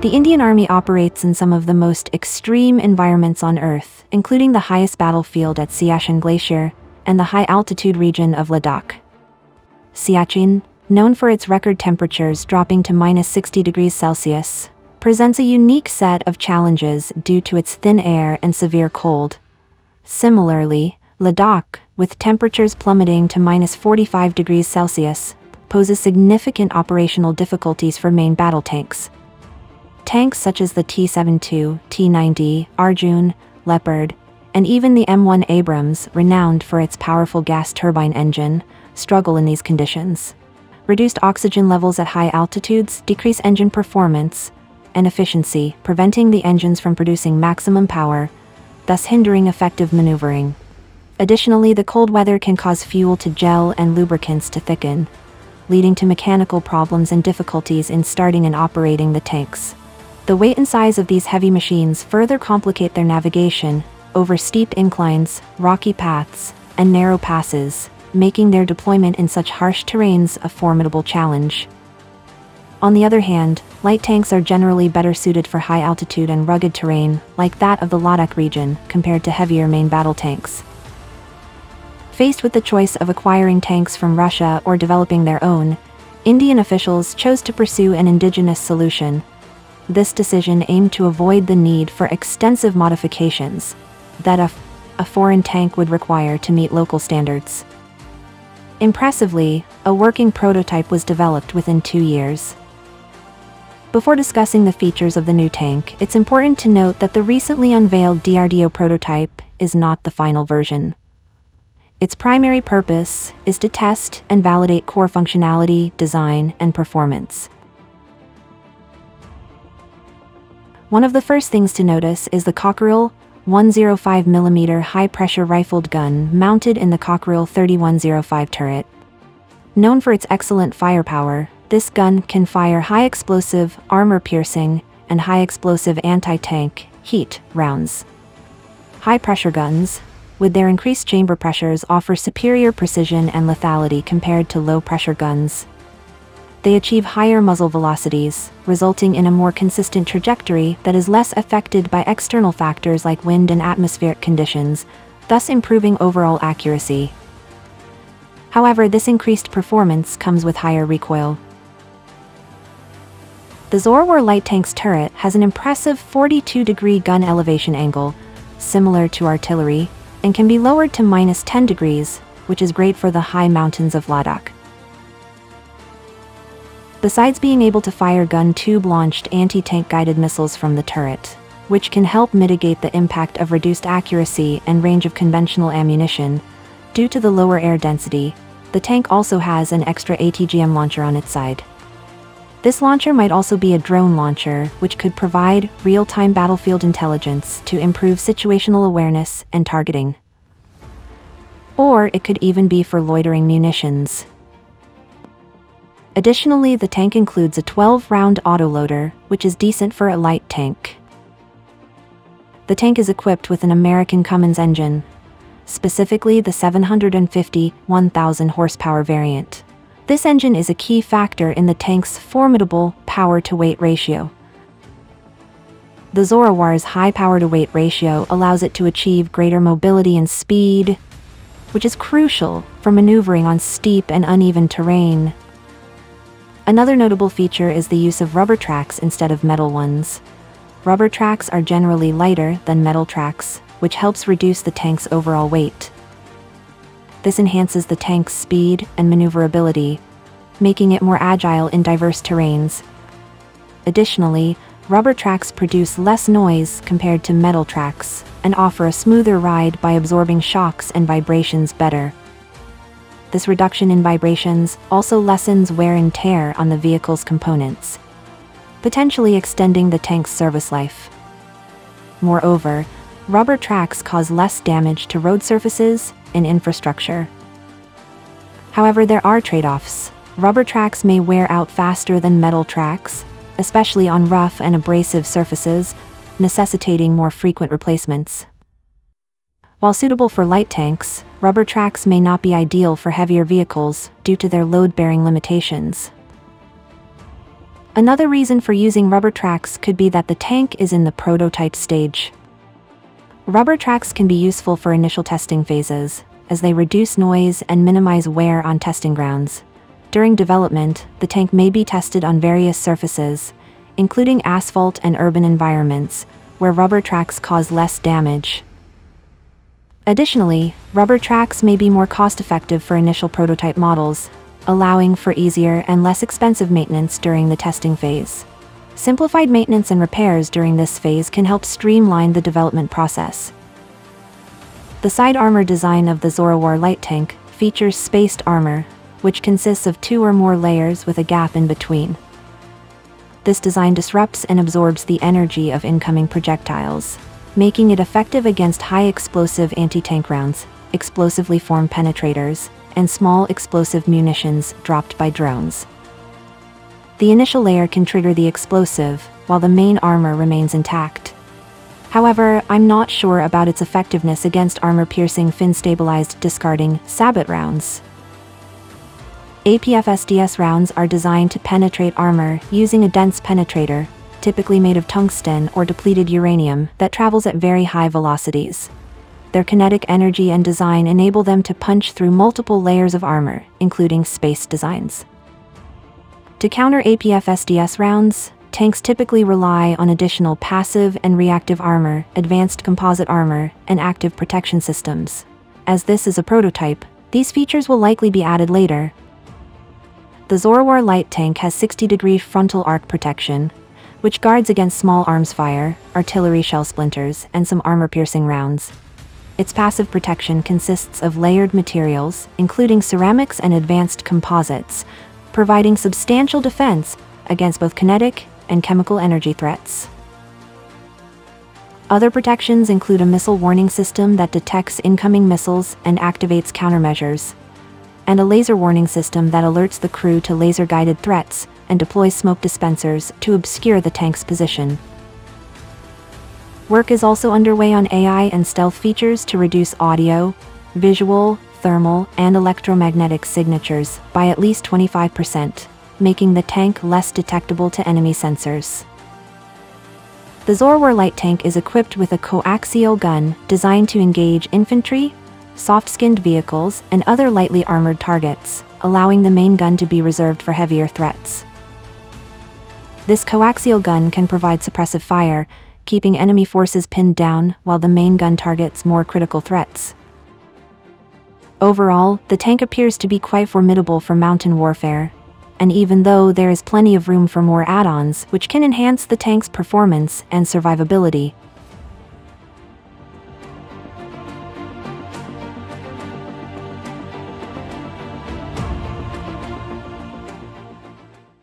The Indian Army operates in some of the most extreme environments on Earth, including the highest battlefield at Siachen Glacier and the high-altitude region of Ladakh. Siachen, known for its record temperatures dropping to minus 60 degrees Celsius, presents a unique set of challenges due to its thin air and severe cold. Similarly, Ladakh, with temperatures plummeting to minus 45 degrees Celsius, poses significant operational difficulties for main battle tanks. Tanks such as the T-72, T-90, Arjun, Leopard, and even the M1 Abrams, renowned for its powerful gas turbine engine, struggle in these conditions. Reduced oxygen levels at high altitudes decrease engine performance and efficiency, preventing the engines from producing maximum power, thus hindering effective maneuvering. Additionally, the cold weather can cause fuel to gel and lubricants to thicken, leading to mechanical problems and difficulties in starting and operating the tanks. The weight and size of these heavy machines further complicate their navigation over steep inclines, rocky paths, and narrow passes, making their deployment in such harsh terrains a formidable challenge. On the other hand, light tanks are generally better suited for high altitude and rugged terrain, like that of the Ladakh region, compared to heavier main battle tanks. Faced with the choice of acquiring tanks from Russia or developing their own, Indian officials chose to pursue an indigenous solution. This decision aimed to avoid the need for extensive modifications that a, a foreign tank would require to meet local standards. Impressively, a working prototype was developed within two years. Before discussing the features of the new tank, it's important to note that the recently unveiled DRDO prototype is not the final version. Its primary purpose is to test and validate core functionality, design, and performance. One of the first things to notice is the Cockerill 105mm high-pressure rifled gun mounted in the Cockerill 3105 turret. Known for its excellent firepower, this gun can fire high-explosive, armor-piercing, and high-explosive anti-tank, HEAT, rounds. High-pressure guns, with their increased chamber pressures offer superior precision and lethality compared to low-pressure guns, they achieve higher muzzle velocities, resulting in a more consistent trajectory that is less affected by external factors like wind and atmospheric conditions, thus improving overall accuracy. However, this increased performance comes with higher recoil. The Zorawar light tank's turret has an impressive 42-degree gun elevation angle, similar to artillery, and can be lowered to minus 10 degrees, which is great for the high mountains of Ladakh. Besides being able to fire gun tube-launched anti-tank guided missiles from the turret, which can help mitigate the impact of reduced accuracy and range of conventional ammunition, due to the lower air density, the tank also has an extra ATGM launcher on its side. This launcher might also be a drone launcher, which could provide real-time battlefield intelligence to improve situational awareness and targeting. Or it could even be for loitering munitions. Additionally, the tank includes a 12-round autoloader, which is decent for a light tank. The tank is equipped with an American Cummins engine, specifically the 750 1000 horsepower variant. This engine is a key factor in the tank's formidable power-to-weight ratio. The Zorawar's high power-to-weight ratio allows it to achieve greater mobility and speed, which is crucial for maneuvering on steep and uneven terrain. Another notable feature is the use of rubber tracks instead of metal ones. Rubber tracks are generally lighter than metal tracks, which helps reduce the tank's overall weight. This enhances the tank's speed and maneuverability, making it more agile in diverse terrains. Additionally, rubber tracks produce less noise compared to metal tracks and offer a smoother ride by absorbing shocks and vibrations better. This reduction in vibrations also lessens wear and tear on the vehicle's components, potentially extending the tank's service life. Moreover, rubber tracks cause less damage to road surfaces and infrastructure. However, there are trade-offs. Rubber tracks may wear out faster than metal tracks, especially on rough and abrasive surfaces, necessitating more frequent replacements. While suitable for light tanks, rubber tracks may not be ideal for heavier vehicles due to their load-bearing limitations. Another reason for using rubber tracks could be that the tank is in the prototype stage. Rubber tracks can be useful for initial testing phases, as they reduce noise and minimize wear on testing grounds. During development, the tank may be tested on various surfaces, including asphalt and urban environments, where rubber tracks cause less damage. Additionally, rubber tracks may be more cost-effective for initial prototype models, allowing for easier and less expensive maintenance during the testing phase. Simplified maintenance and repairs during this phase can help streamline the development process. The side armor design of the Zorawar light tank features spaced armor, which consists of two or more layers with a gap in between. This design disrupts and absorbs the energy of incoming projectiles, making it effective against high explosive anti-tank rounds, explosively formed penetrators, and small explosive munitions dropped by drones. The initial layer can trigger the explosive, while the main armor remains intact. However, I'm not sure about its effectiveness against armor-piercing fin-stabilized discarding sabot rounds. APF-SDS rounds are designed to penetrate armor using a dense penetrator, typically made of tungsten or depleted uranium, that travels at very high velocities. Their kinetic energy and design enable them to punch through multiple layers of armor, including space designs. To counter APF SDS rounds, tanks typically rely on additional passive and reactive armor, advanced composite armor, and active protection systems. As this is a prototype, these features will likely be added later. The Zorawar light tank has 60-degree frontal arc protection, which guards against small arms fire, artillery shell splinters, and some armor-piercing rounds. Its passive protection consists of layered materials, including ceramics and advanced composites, providing substantial defense against both kinetic and chemical energy threats. Other protections include a missile warning system that detects incoming missiles and activates countermeasures, and a laser warning system that alerts the crew to laser-guided threats and deploy smoke dispensers to obscure the tank's position. Work is also underway on AI and stealth features to reduce audio, visual, thermal, and electromagnetic signatures by at least 25%, making the tank less detectable to enemy sensors. The Zorawar light tank is equipped with a coaxial gun designed to engage infantry, soft-skinned vehicles, and other lightly armored targets, allowing the main gun to be reserved for heavier threats. This coaxial gun can provide suppressive fire, keeping enemy forces pinned down while the main gun targets more critical threats. Overall, the tank appears to be quite formidable for mountain warfare. And even though there is plenty of room for more add-ons which can enhance the tank's performance and survivability,